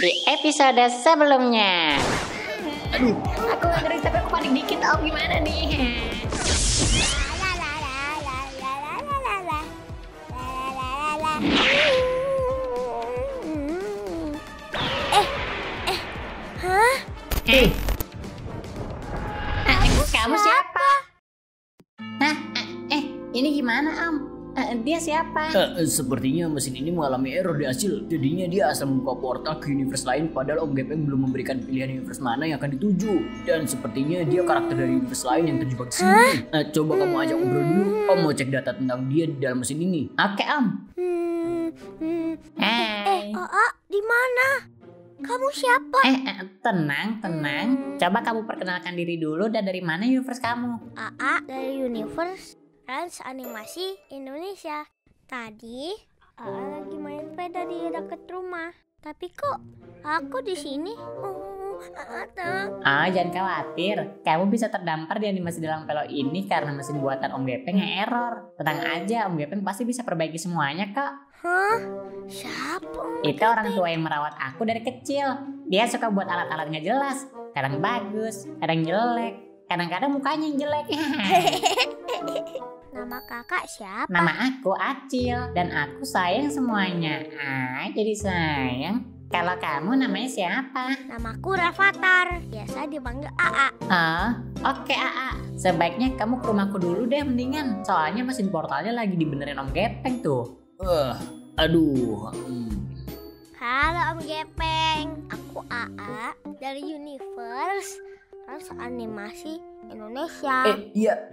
di episode sebelumnya. Aduh, aku nggak ngeri tapi aku panik dikit om gimana nih? Eh, eh, hah? Eh, ah, kamu siapa? Hah? Eh, eh, ini gimana om? Eh, dia siapa? Eh, sepertinya mesin ini mengalami error di hasil. Jadinya dia asal membuka portal ke universe lain padahal Om Gepeng belum memberikan pilihan universe mana yang akan dituju. Dan sepertinya dia karakter dari universe lain yang terjebak di sini. Eh, coba kamu ajak ngobrol dulu. Om mau cek data tentang dia di dalam mesin ini. Oke om. Hmm, hmm. Eh, Hai. Aa, di mana? Kamu siapa? Eh, eh, tenang, tenang. Coba kamu perkenalkan diri dulu dan dari mana universe kamu? Aa dari Universe Trans Animasi Indonesia. Tadi Aa lagi main sepeda di dekat rumah. Tapi kok aku di sini? Oh. Ah, jangan khawatir. Kamu bisa terdampar di animasi dalam pelo ini karena mesin buatan Om Gepeng yang error. Tenang aja, Om Gepeng pasti bisa perbaiki semuanya kok. Hah? Siapa? Itu orang tua yang merawat aku dari kecil. Dia suka buat alat-alat nggak jelas. Kadang bagus, kadang jelek. Kadang-kadang mukanya yang jelek. Nama kakak siapa? Nama aku Acil dan aku sayang semuanya. Ah, jadi sayang. Kalau kamu namanya siapa? Namaku Rafathar. Biasa dipanggil Aa. Ah, oke AA. Sebaiknya kamu ke rumahku dulu deh mendingan. Soalnya mesin portalnya lagi dibenerin Om Gepeng tuh. Eh, aduh. hmm. Halo Om Gepeng. Aku Aa dari Universe Trans Animasi Indonesia. Eh, iya.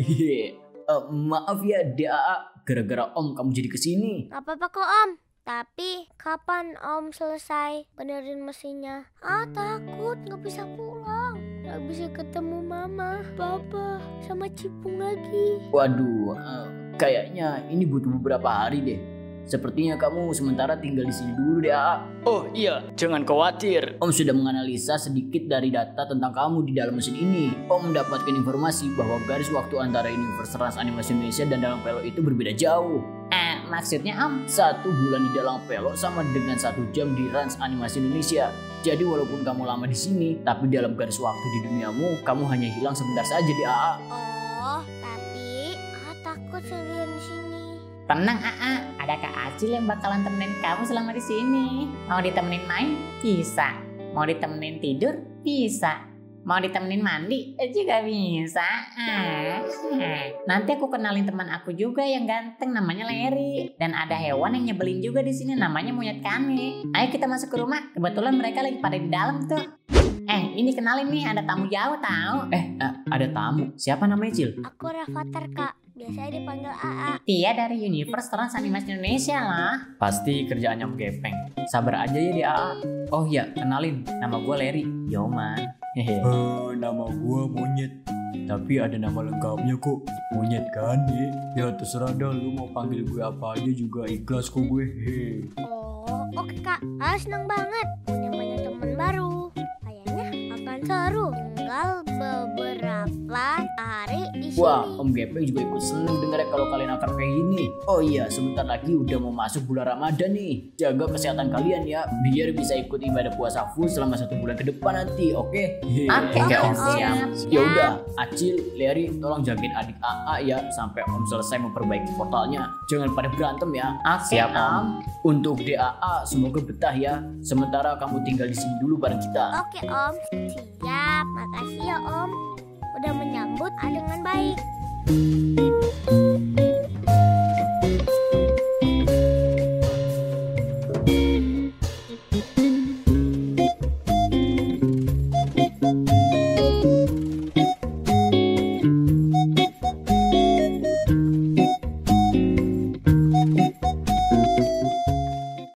Eh, maaf ya, DAA. Gara-gara Om kamu jadi ke sini. Gak apa-apa kok Om. Tapi kapan Om selesai benerin mesinnya? Ah takut nggak bisa pulang. Nggak bisa ketemu Mama, Papa, sama Cipung lagi. Waduh, eh, kayaknya ini butuh beberapa hari deh. Sepertinya kamu sementara tinggal di sini dulu deh, AA. Oh iya, jangan khawatir. Om sudah menganalisa sedikit dari data tentang kamu di dalam mesin ini. Om mendapatkan informasi bahwa garis waktu antara Universe Trans Animasi Indonesia dan dalam pelo itu berbeda jauh. Eh, maksudnya Om? Satu bulan di dalam pelo sama dengan satu jam di Trans Animasi Indonesia. Jadi walaupun kamu lama di sini, tapi dalam garis waktu di duniamu, kamu hanya hilang sebentar saja di AA. Oh, tapi Ah takut sendirian di sini. Tenang AA, ada Kak Acil yang bakalan temenin kamu selama di sini. Mau ditemenin main? Bisa. Mau ditemenin tidur? Bisa. Mau ditemenin mandi? Eh, Juga bisa. Ah. Nanti aku kenalin teman aku juga yang ganteng namanya Larry. Dan ada hewan yang nyebelin juga di sini namanya monyet kami. Ayo kita masuk ke rumah. Kebetulan mereka lagi pada di dalam tuh. Eh, ini kenalin nih ada tamu jauh tahu. Eh, eh, ada tamu. Siapa namanya, Cil? Aku Rafathar kak. Biasanya dipanggil Aa. Dia dari Universe Trans Animasi Indonesia lah. Pasti kerjaannya Gepeng. Sabar aja ya di AA. Oh iya, kenalin. Nama gue Larry. Yoman. Hehe. Eh, nama gua monyet. Tapi ada nama lengkapnya kok. Monyet kan, ya? Ya terserah dah lu mau panggil gue apa aja juga ikhlas kok gue. He. Oh, oke kak. Ah senang banget Wah, Om Gepeng juga ikut seneng denger ya kalau kalian akan kayak gini. Oh iya, sebentar lagi udah mau masuk bulan Ramadan nih. Jaga kesehatan kalian ya, biar bisa ikut ibadah puasa full selama satu bulan ke depan nanti, oke? Oke, Oke, Om. Om. Siap. Ya udah, Acil, Leri, tolong jagain adik AA ya sampai Om selesai memperbaiki portalnya. Jangan pada berantem ya. Oke, Siap, Om. Untuk DAA, semoga betah ya. Sementara kamu tinggal di sini dulu bareng kita. Oke om, siap. Makasih ya om. Udah menyambut dengan baik.